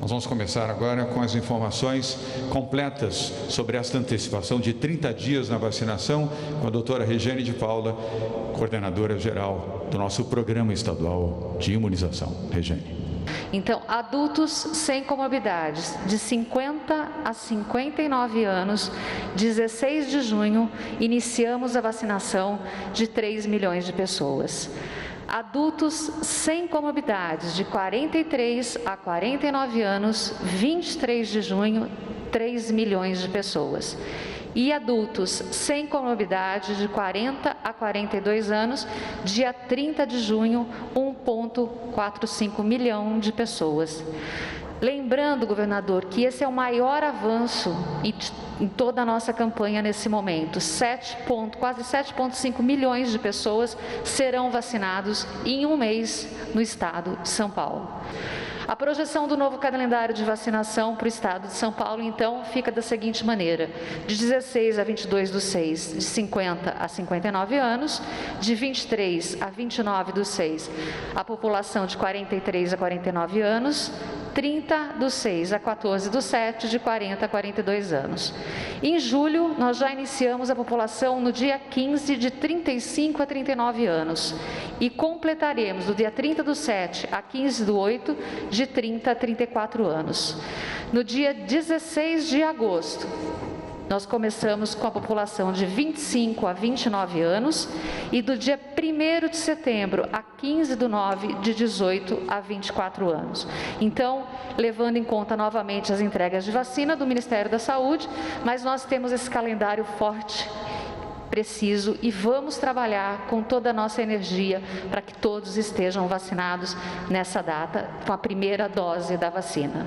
Nós vamos começar agora com as informações completas sobre esta antecipação de 30 dias na vacinação com a doutora Regiane de Paula, coordenadora geral do nosso programa estadual de imunização. Regiane. Então, adultos sem comorbidades, de 50 a 59 anos, 16 de junho, iniciamos a vacinação de 3 milhões de pessoas. Adultos sem comorbidades, de 43 a 49 anos, 23 de junho, 3 milhões de pessoas. E adultos sem comorbidades, de 40 a 42 anos, dia 30 de junho, 1,45 milhão de pessoas. Lembrando, governador, que esse é o maior avanço em toda a nossa campanha nesse momento. 7 ponto, quase 7,5 milhões de pessoas serão vacinados em um mês no estado de São Paulo. A projeção do novo calendário de vacinação para o estado de São Paulo, então, fica da seguinte maneira: de 16 a 22 do 6, de 50 a 59 anos, de 23 a 29 do 6, a população de 43 a 49 anos, 30 do 6 a 14 do 7, de 40 a 42 anos. Em julho, nós já iniciamos a população no dia 15, de 35 a 39 anos. E completaremos do dia 30 do 7 a 15 do 8, de 30 a 34 anos. No dia 16 de agosto, nós começamos com a população de 25 a 29 anos e do dia 1 de setembro a 15 do 9, de 18 a 24 anos. Então, levando em conta novamente as entregas de vacina do Ministério da Saúde, mas nós temos esse calendário forte preciso e vamos trabalhar com toda a nossa energia para que todos estejam vacinados nessa data com a primeira dose da vacina.